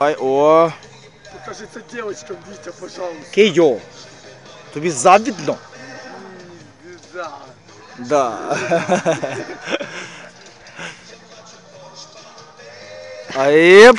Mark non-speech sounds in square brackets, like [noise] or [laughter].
Ай, о, Покажи, це дівчинка, Вітя, пожалуйста. Кийо. Тобі завідно? Да. [laughs] Да. Аєп.